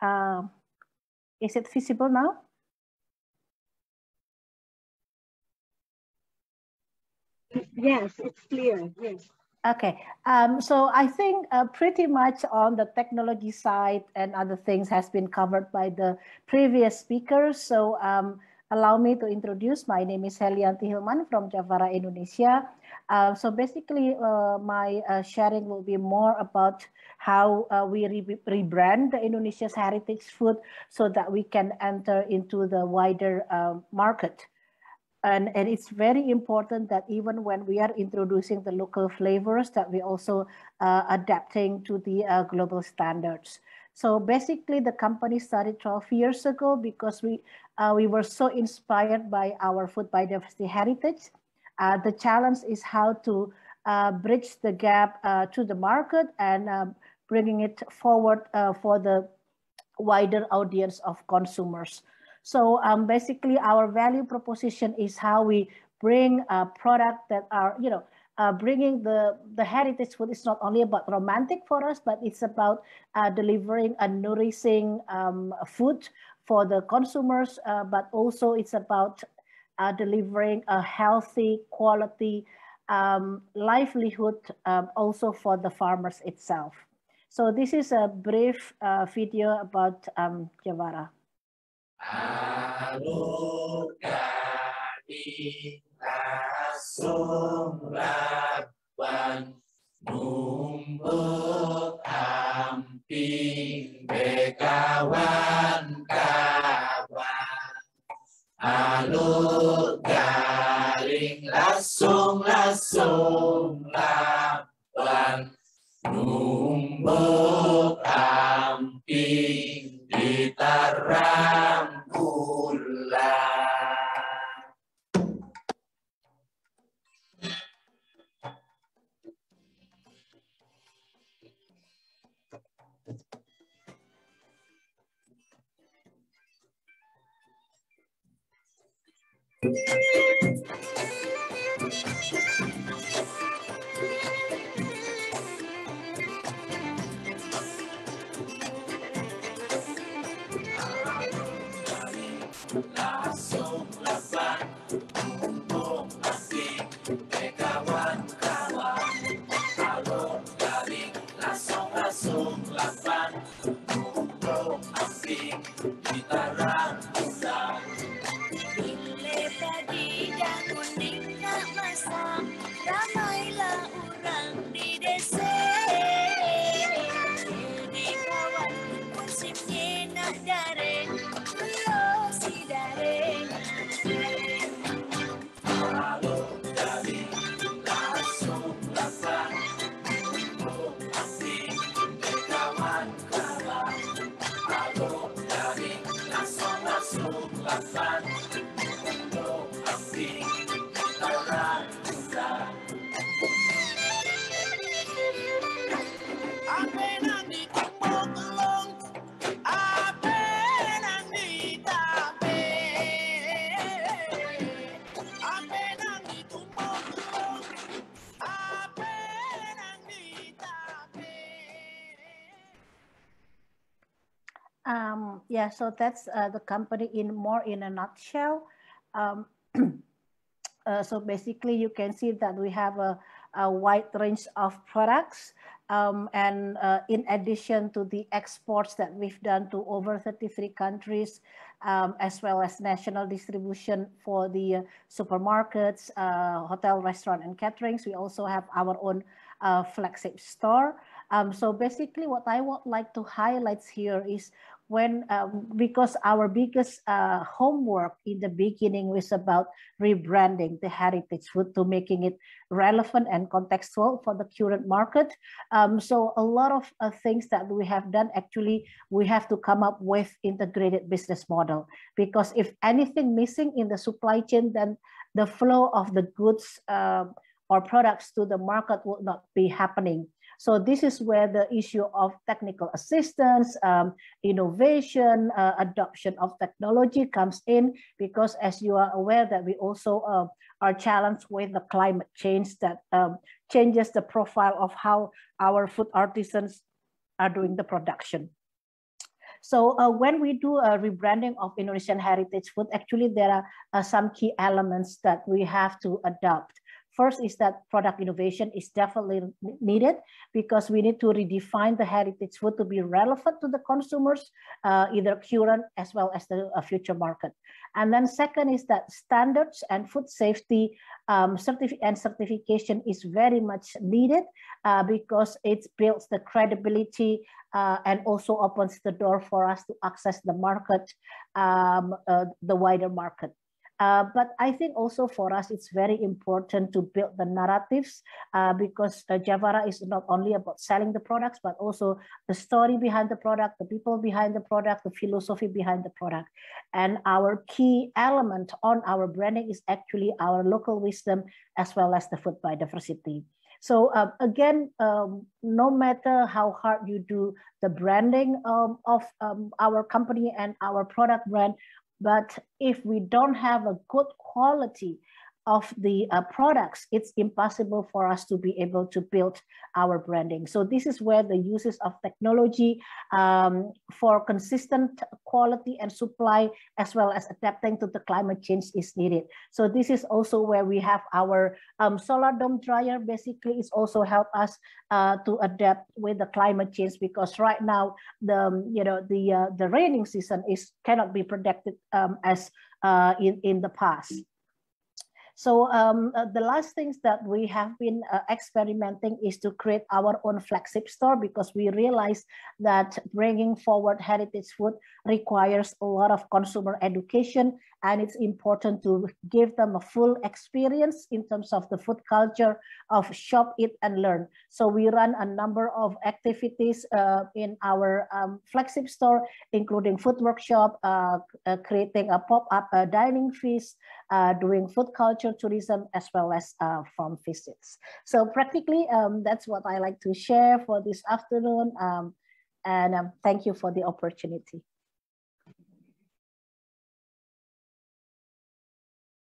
Uh, is it visible now? Yes, it's clear. Yes. Okay, um, so I think uh, pretty much on the technology side and other things has been covered by the previous speakers. So um, allow me to introduce. My name is Helianti Hilman from Javara Indonesia. Uh, so basically, uh, my uh, sharing will be more about how uh, we re rebrand the Indonesia's heritage food so that we can enter into the wider uh, market. And, and it's very important that even when we are introducing the local flavors that we also uh, adapting to the uh, global standards. So basically the company started 12 years ago because we, uh, we were so inspired by our food biodiversity heritage. Uh, the challenge is how to uh, bridge the gap uh, to the market and um, bringing it forward for the wider audience of consumers. So um, basically our value proposition is how we bring a product that are, you know, uh, bringing the, the heritage food is not only about romantic for us, but it's about uh, delivering a nourishing um, food for the consumers, uh, but also it's about uh, delivering a healthy quality um, livelihood um, also for the farmers itself. So this is a brief uh, video about um, Javara. sung ra quan mùng bước tham pin về ca quan ca quan alo ca linh lá xuống lá xuống ra quan mùng ditaram yeah, so that's uh, the company in more in a nutshell. Um, uh, so basically you can see that we have a, a wide range of products. Um, and uh, in addition to the exports that we've done to over 33 countries, um, as well as national distribution for the uh, supermarkets, uh, hotel, restaurant, and caterings, we also have our own uh, flagship store. Um, so basically what I would like to highlight here is when um, because our biggest uh, homework in the beginning was about rebranding the heritage food to making it relevant and contextual for the current market. Um, so a lot of uh, things that we have done actually we have to come up with integrated business model because if anything missing in the supply chain, then the flow of the goods uh, or products to the market will not be happening. So this is where the issue of technical assistance, um, innovation, uh, adoption of technology comes in, because as you are aware that we also uh, are challenged with the climate change that um, changes the profile of how our food artisans are doing the production. So uh, when we do a rebranding of Indonesian heritage food, actually there are uh, some key elements that we have to adopt. First is that product innovation is definitely needed because we need to redefine the heritage food to be relevant to the consumers, uh, either current as well as the uh, future market. And then second is that standards and food safety um, certificate and certification is very much needed uh, because it builds the credibility uh, and also opens the door for us to access the market, um, uh, the wider market. Uh, but I think also for us, it's very important to build the narratives uh, because uh, Javara is not only about selling the products, but also the story behind the product, the people behind the product, the philosophy behind the product. And our key element on our branding is actually our local wisdom as well as the food biodiversity. So um, again, um, no matter how hard you do the branding um, of um, our company and our product brand, but if we don't have a good quality of the uh, products, it's impossible for us to be able to build our branding. So this is where the uses of technology um, for consistent quality and supply, as well as adapting to the climate change is needed. So this is also where we have our um, solar dome dryer. Basically, it's also help us uh, to adapt with the climate change because right now the you know the uh, the raining season is cannot be predicted um, as uh, in in the past. So um, uh, the last things that we have been uh, experimenting is to create our own flagship store because we realize that bringing forward heritage food requires a lot of consumer education and it's important to give them a full experience in terms of the food culture of shop, eat, and learn. So we run a number of activities uh, in our um, flagship store, including food workshop, uh, uh, creating a pop-up uh, dining feast, uh, doing food culture tourism, as well as uh, farm visits. So practically, um, that's what I like to share for this afternoon. Um, and um, thank you for the opportunity.